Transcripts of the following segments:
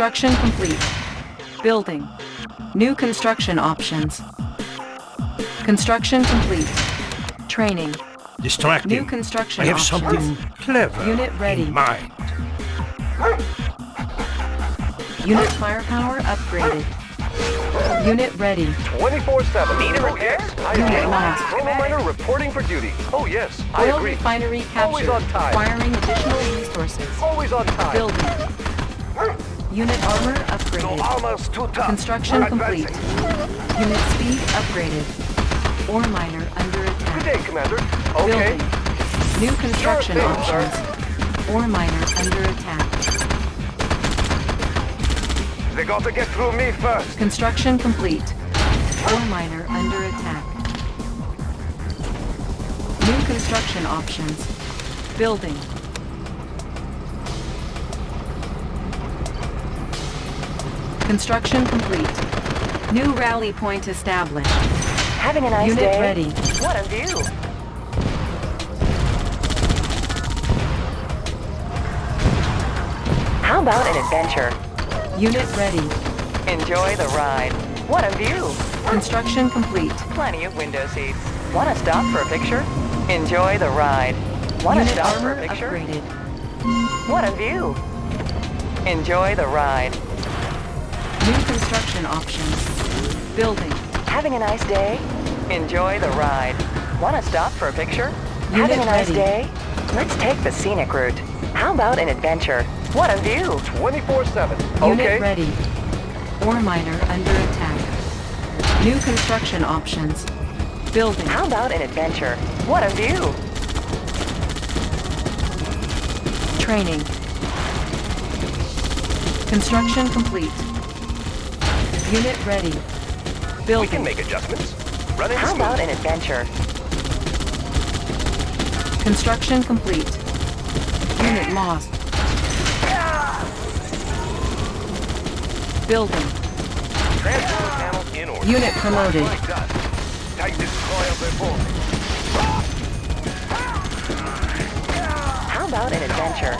Construction complete. Building. New construction options. Construction complete. Training. Distracting. New construction I have options. something clever Unit ready. in mind. Unit firepower upgraded. Unit ready. 24-7. Need a oh, repair? I Unit agree. lost. Chrono miner reporting for duty. Oh yes, I Oil agree. refinery Always captured. on time. Acquiring additional resources. Always on time. Building. Unit armor upgraded. Almost too tough. Construction complete. Unit speed upgraded. Ore miner under attack. Good day, Commander. Okay. Building. New construction Sure thing, sir. options. Ore miner under attack. They got to get through me first. Construction complete. Ore miner under attack. New construction options. Building. Construction complete. New rally point established. Having a nice Unit day. ready. What a view. How about an adventure? Unit ready. Enjoy the ride. What a view. Construction complete. Plenty of window seats. Want to stop for a picture? Enjoy the ride. Want to Unit stop for a picture? upgraded. What a view. Enjoy the ride. New construction options. Building. Having a nice day? Enjoy the ride. Want to stop for a picture? Unit Having a nice ready. day? Let's take the scenic route. How about an adventure? What a view. 24-7. Unit Okay. ready. Ore miner under attack. New construction options. Building. How about an adventure? What a view. Training. Construction complete. Unit ready. We Building. can make adjustments. Running How smooth. about an adventure? Construction complete. Unit lost. Building. Transformer panels in order. Unit promoted. Like that. Tightest coil before. How about an adventure?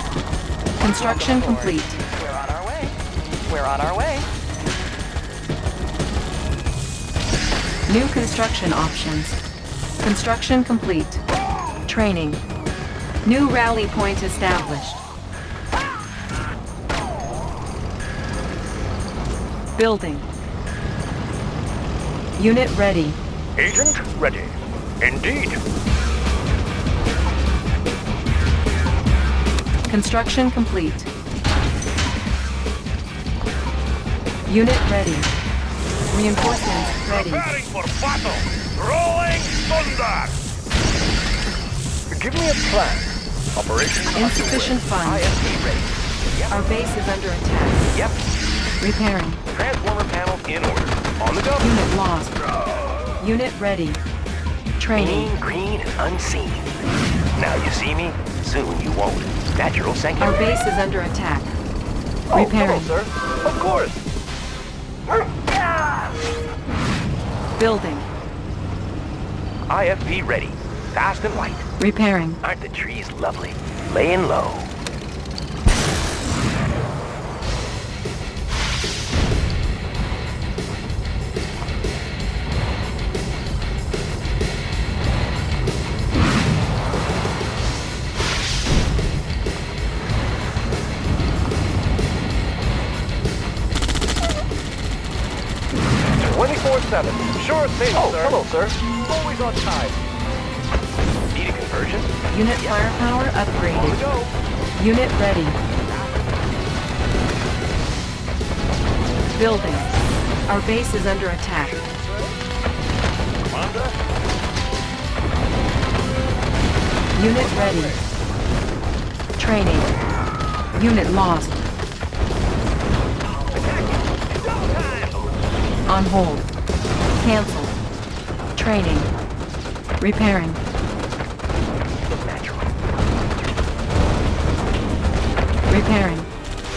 Construction complete. We're on our way. We're on our way. New construction options. Construction complete. Training. New rally point established. Building. Unit ready. Agent ready. Indeed. Construction complete. Unit ready. Reinforcements ready. Preparing for battle. Rolling thunder. Give me a plan. Operation Insufficient funds. ISP ready. Our base is under attack. Yep. Repairing. Transformer panels in order. On the go. Unit lost. Unit ready. Training. Mean, green, and unseen. Now you see me, soon you won't. Natural sanctuary. Our base is under attack. Oh, Repairing. hello, sir. Of course. Hmm. Building. IFV ready. Fast and light. Repairing. Aren't the trees lovely? Laying low. Sure Oh, sir. hello, sir. Always on time. Need a conversion? Unit firepower On the upgraded. go. Unit ready. Building. Our base is under attack. Commander. Unit ready. Training. Unit lost. On hold. Cancel. Training. Repairing. Natural. Repairing.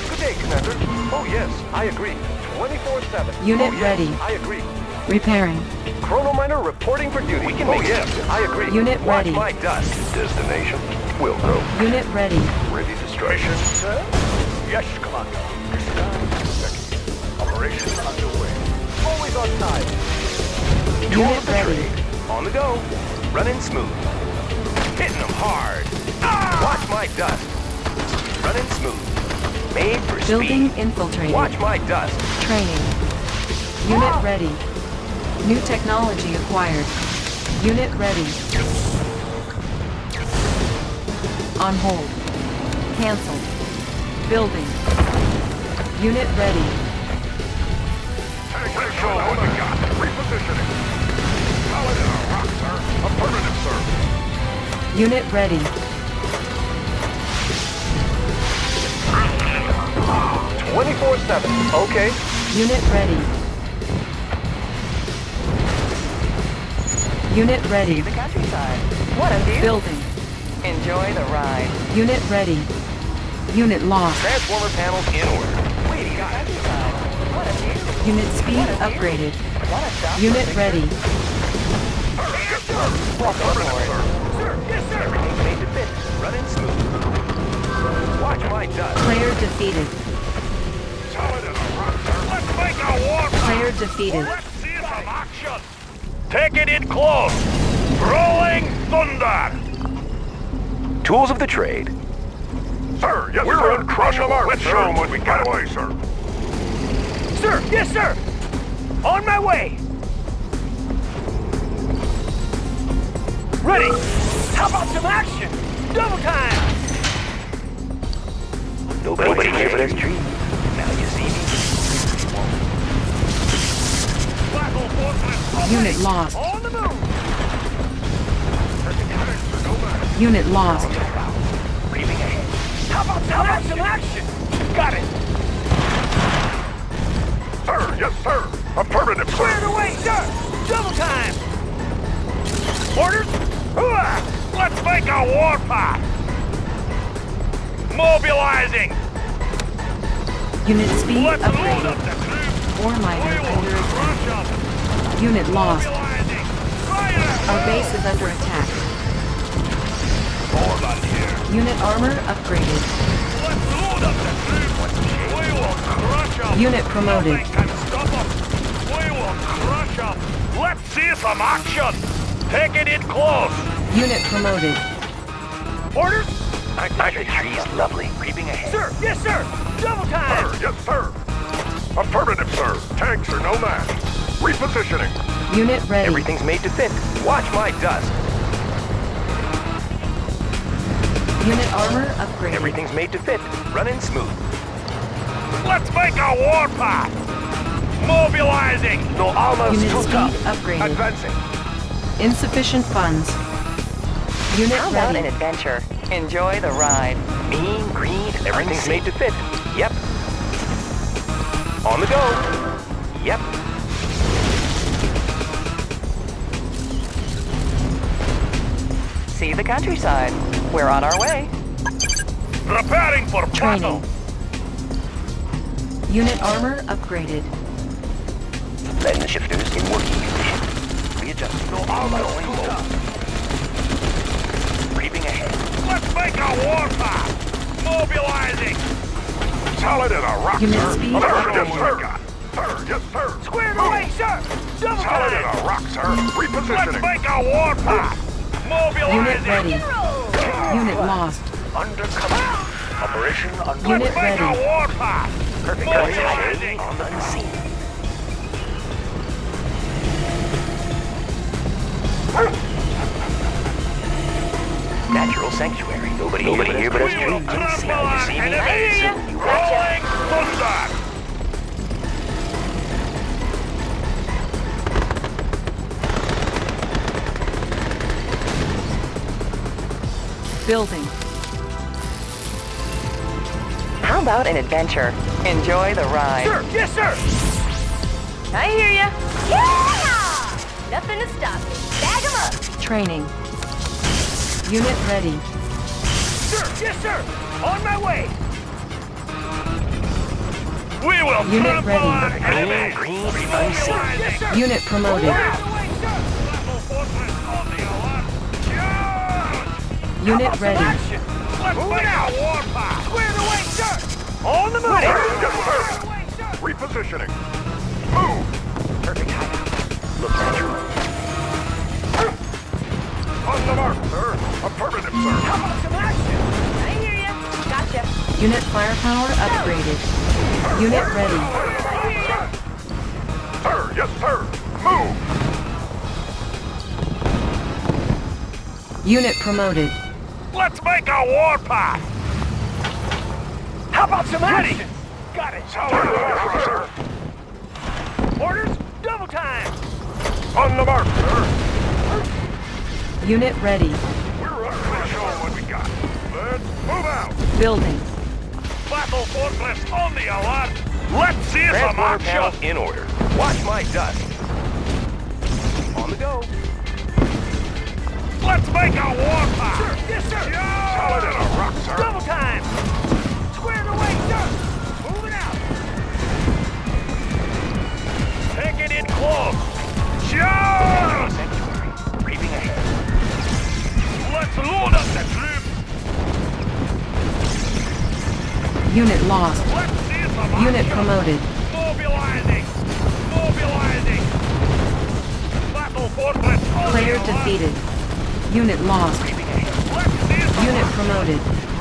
Good day, Commander. Oh, yes, I agree. 24-7. Unit oh, yes, ready. I agree. Repairing. Chrono miner reporting for duty. We can oh, make yeah, it. I agree. Unit Watch ready. my dust. Destination will go. Unit ready. Ready to strike. Mission set. Yes, Commander. Operation underway. Always on time. Tool Unit of ready. On the go. Running smooth. Hitting them hard. Ah! Watch my dust. Running smooth. Made for Building speed. infiltrated. Watch my dust. Training. Unit ah! ready. New technology acquired. Unit ready. On hold. Cancelled. Building. Unit ready. Take Show what we got. Repositioning. Affirmative, sir. Unit ready. 24-7. Okay. Unit ready. Unit ready. The countryside. What a view. Building. Enjoy the ride. Unit ready. Unit lost. Transformer panels in order. Wait, the countryside. What a view. Unit speed upgraded. Want to? Unit ready. Welcome aboard. Sir, yes, sir. Everything's made to fit. Running smooth. Watch my dust. Player defeated. Solid in our rock, sir. Let's make a war. Player defeated. Let's see some action. Taking it in close. Rolling thunder. Tools of the trade. Sir, yes, We're sir. uncrushable. Let's show them what we got away, sir. Sir, yes, sir. On my way. Ready. How about some action? Double time. Nobody, Nobody here but us tree. Now you see me. Battle forces Unit lost. on the move. No matter. Unit lost. Creeping ahead. How about some action? some action? Got it. Sir, yes, sir. Affirmative, sir. Squared away, sir. Double time. Orders? Let's make a warpath. Mobilizing. Unit speed Let's load up. Ore miner under attack. Unit lost. Our base is under attack. Here. Unit armor upgraded. Let's load up the troops. We will crush them. Unit promoted. Nothing can stop us. We will crush them. Let's see some action. Taking it in close. Unit promoted. Orders? Aren't the trees lovely? Creeping ahead. Sir, yes, sir. Double time. Sir, yes, sir. Affirmative, sir. Tanks are no match. Repositioning. Unit ready. Everything's made to fit. Watch my dust. Unit armor upgraded. Everything's made to fit. Running smooth. Let's make a warpath. Mobilizing. No armor's Unit too speed tough. upgraded. Advancing. Insufficient funds. Unit How about an ready. adventure? Enjoy the ride. Mean, green, everything's made to fit. Yep. On the go. Yep. See the countryside. We're on our way. Preparing for Training. battle. Unit armor upgraded. Letting shifters in working condition. Readjusting. No armor going low. Creeping ahead. Let's make a warpath. Mobilizing. Solid in a rock, Unit sir. speed Affirmative, upgraded. sir. Sir, yes, sir. Squared away, sir. Double Solid in time. a rock, sir. Repositioning. Let's make a warpath. Mobilizing. Unit ready. Unit lost. Undercover. Operation under. Unit Let's make ready. a warpath. Perfect. Mobilizing. On the unseen. Natural sanctuary. Nobody, Nobody here but us We will trees. Now you our see me? enemies. Soon you will. Rolling thunder. Building. How about an adventure? Enjoy the ride. Sir, yes, sir. I hear ya. Yeah! Nothing to stop me. Bag 'em up. Training. Unit ready. Sir, yes, sir. On my way. We will Unit ready. our enemy. Green, green, unseen. Unit promoted. Unit ready. Let's make a warpath. Square the way, sir. On the move. Yes, sir. Repositioning. Move. Perfect hideout. Look natural. On the mark, sir. Affirmative, sir. How about some action? I hear ya. Gotcha. Unit firepower upgraded. Unit ready. I hear ya. Sir, yes, sir. Move. Unit promoted. Let's make a warpath. How about some action? Got it. sir. Orders, double time. On the mark, sir. Unit ready. We're up to show what we got. Let's move out. Building. Battle fortress on the alert. Let's see some Transporter panel action. in order. Watch my dust. On the go. Let's make a warpath. Sir, yes, sir. Solid as a rock, sir. Double time. Square the way, sir. Moving out. Take it in close. Unit lost. Let's see some Unit promoted. Mobilizing. Mobilizing. Battle fortress Player defeated. Unit lost. Let's see some Unit promoted.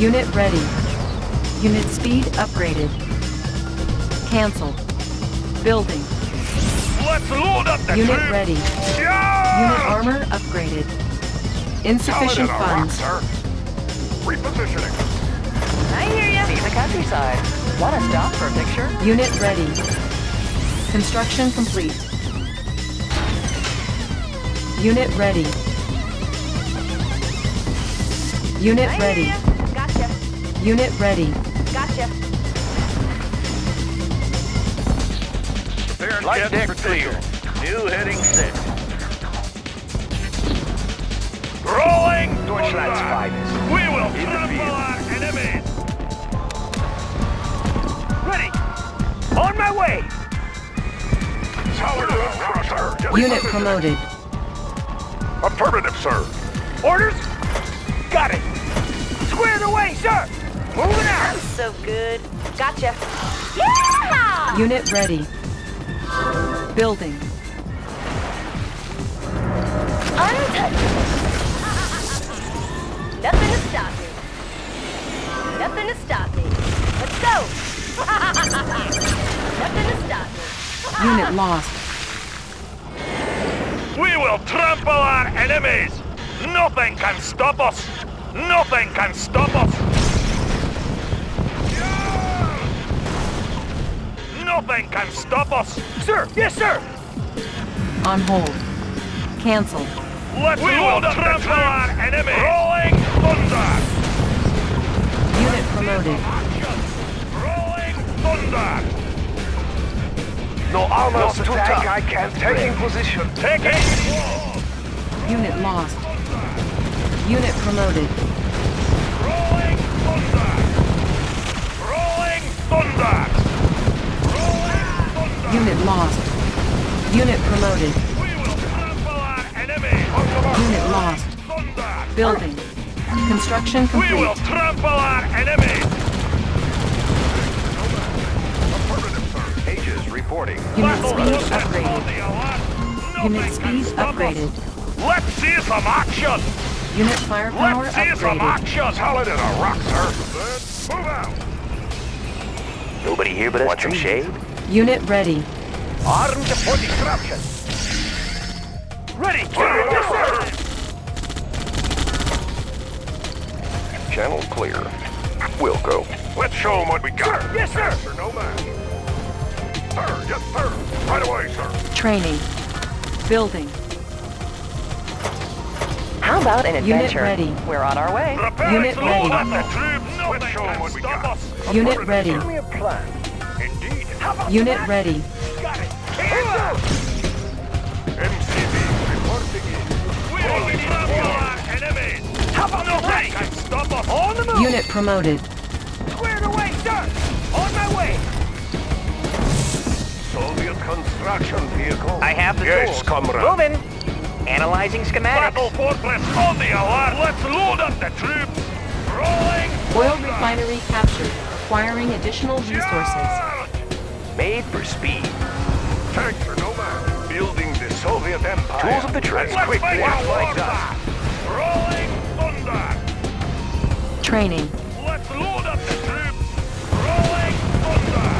Unit ready. Unit speed upgraded. Cancel. Building. Let's load up the Unit troops. ready. Yeah! Unit armor upgraded. Insufficient Solid as a rock, funds. sir. Repositioning. I hear ya. See the countryside. Want to stop for a picture? Unit ready. Construction complete. Unit ready. Unit I ready. Hear ya. Gotcha. Unit ready. Gotcha. Light deck clear. New heading set. Rolling Deutschland's thunder. finest. We will In the trample field. our enemies. Ready. On my way. Solid as a rock, sir. Yes, Unit promoted. Affirmative, sir. Orders? Got it. Square the way, sir. Moving out. I'm so good. Gotcha. Yeah! Unit ready. Building. Untouchable. Nothing to stop me. Nothing to stop me. Let's go. Nothing to stop me. Unit lost. We will trample our enemies. Nothing can stop us. Nothing can stop us. Nothing can stop us. Sir, yes, sir. On hold. Cancel. Let's we will trample our enemies. Rolling thunder. Unit promoted. Rolling thunder. No armor Not to too tank. I can't taking position. Take it. Unit lost. Unit promoted. Rolling thunder. Rolling thunder. Rolling thunder. Unit lost. Unit promoted. We will trample our enemies. Unit lost. Thunder. Building. Construction We will complete. trample our enemies. Affirmative, sir. Pages reporting. Unit speed upgraded. Unit speed upgraded. Let's see some action. Unit firepower Let's see some upgraded. action. Solid as a rock, sir. Let's move out. Nobody here but us. Want some shade? Unit ready. Armed for disruption. Ready, yes. Channel clear. We'll go. Let's show them what we got. yes, sir. Sir, no man. Sir, yes, sir. Right away, sir. Training. Building. How about an adventure? Unit adventure? ready. We're on our way. Prepare Unit ready. load up the troops. Nothing show 'em can what we got. Unit ready. Unit that? ready. Got it. Hands MCV reporting in. up. We will trample our enemies. How about nothing can stop us. On the move. Unit promoted. Squared away, sir. On my way. Soviet construction vehicle. I have the yes, tools. comrade. Moving. Analyzing schematics. Battle Fortress on the alert. Let's load up the troops. Rolling. Oil refinery captured. Acquiring additional resources. Charge. Made for speed. Tanks are no man. Building the Soviet Empire. Tools of the trade. Let's quickly make as a like war that. Rolling thunder. Training. Let's load up the troops. Rolling thunder.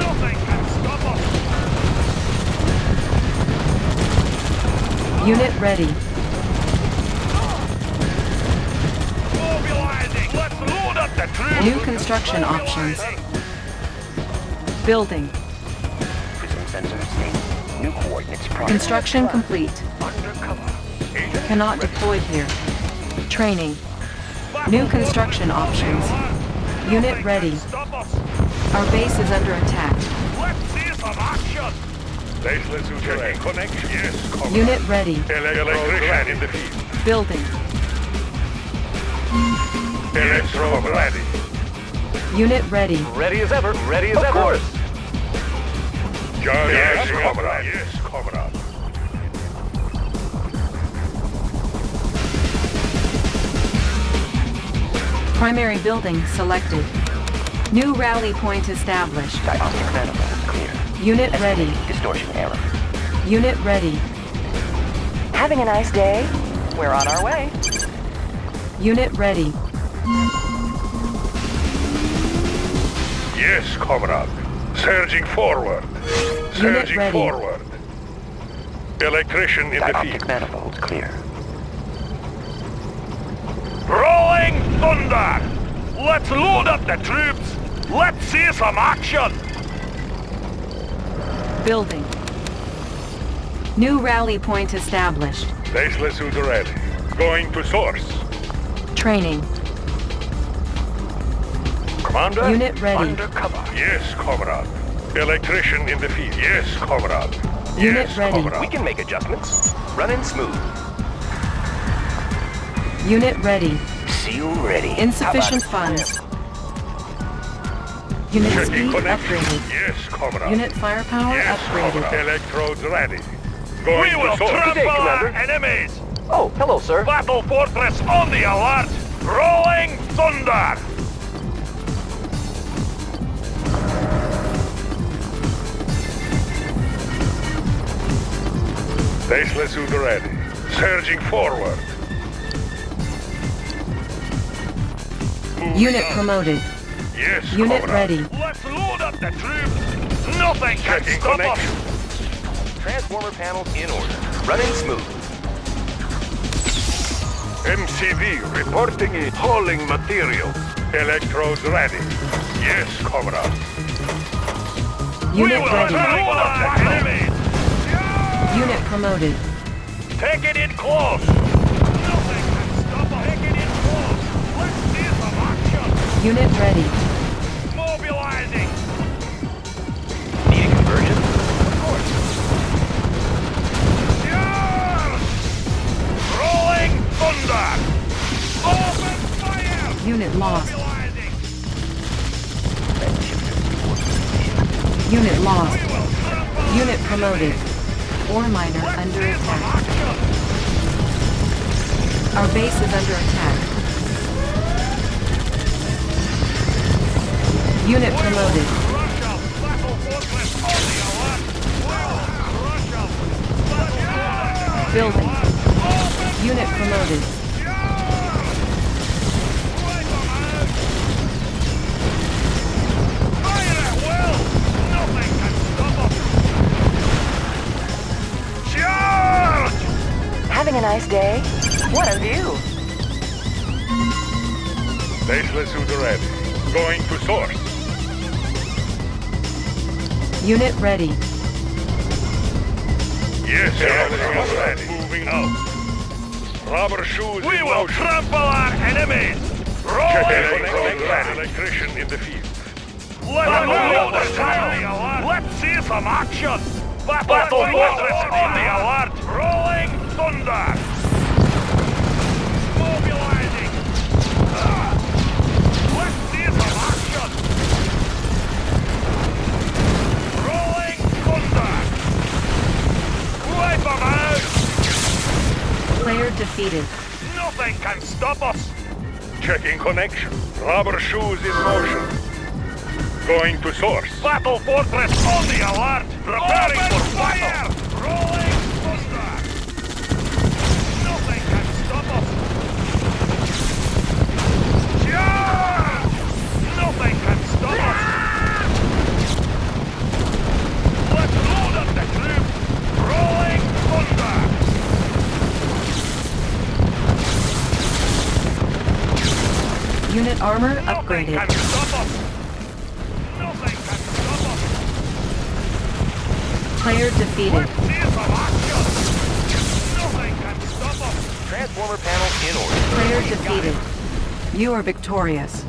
Nothing can stop us. Unit ready. Mobilizing. Let's load up the troops. New construction options. Building. Prism sensor. New coordinates. Construction complete. Undercover. Cannot deploy here. Training. New construction options. Unit ready. Our base is under attack. Let's see some action. Baseless Connection. Yes. Unit ready. Electrician in the field. Building. Electro ready. Unit ready. Ready as ever. Ready as ever. Of course. Yes, comrade. Yes, comrade. Primary building selected. New rally point established. Diagnostic manifold clear. Unit ready. Distortion error. Unit ready. Having a nice day? We're on our way. Unit ready. Yes, comrade. Surging forward. Unit Surging ready. forward. Electrician in the Dioptic field. manifold clear. Rolling thunder. Let's load up the troops. Let's see some action. Building. New rally point established. Baseless Uter ready. Going to source. Training. Commander? Unit ready. Undercover. Yes, comrade. Electrician in the field. Yes, comrade. Unit yes, ready. comrade. We can make adjustments. Running smooth. Unit ready. Seal ready. Insufficient funds. Unit Checking speed connection. upgraded. Yes, comrade. Unit firepower yes, upgraded. comrade. Electrodes ready. Going We will to trample Good our Commander. enemies. Oh, hello, sir. Battle Fortress on the alert. Rolling thunder. Baseless Uter ready. Surging forward. Unit promoted. Yes, Unit comrade. ready. Let's load up the troops. Nothing can Checking stop connection. us. Transformer panels in order. Running smooth. MCV reporting in. Hauling material. Electrodes ready. Yes, comrade. we Unit will ready. Promoted. Take it in close. Nothing can stop us. Take it in close. Let's see some action. Unit ready. Mobilizing. Need a conversion? Of course. Yes! Rolling thunder. Open fire. Unit lost. Mobilizing. Red shifter. Unit lost. Unit promoted. Ore miner under attack. Our base is under attack. Unit promoted. Building. Unit promoted. Nice day? What a view! Baseless suit ready. Going to source. Unit ready. Yes, Everything is ready. ready. Moving out. Rubber shoes We will motion. trample our enemies! Rolling Electronic thunder! electrician in the field. Let them know the time! Let's see some action! Battle fortress on the alert! Thunder! Mobilizing! Let's see some action! Rolling thunder! Wipe 'em out! Player defeated. Nothing can stop us! Checking connection. Rubber shoes in motion. Going to source. Battle fortress on the alert! Preparing for fire! Rolling thunder! Nothing can stop us! Charge! Nothing can stop us! Let's load up the troops! Rolling thunder! Unit armor Nothing upgraded. can stop us! Nothing can stop us! Player defeated. Let's see some action! Nothing upgraded. stop us! Transformer panels in order. Player defeated. You are victorious.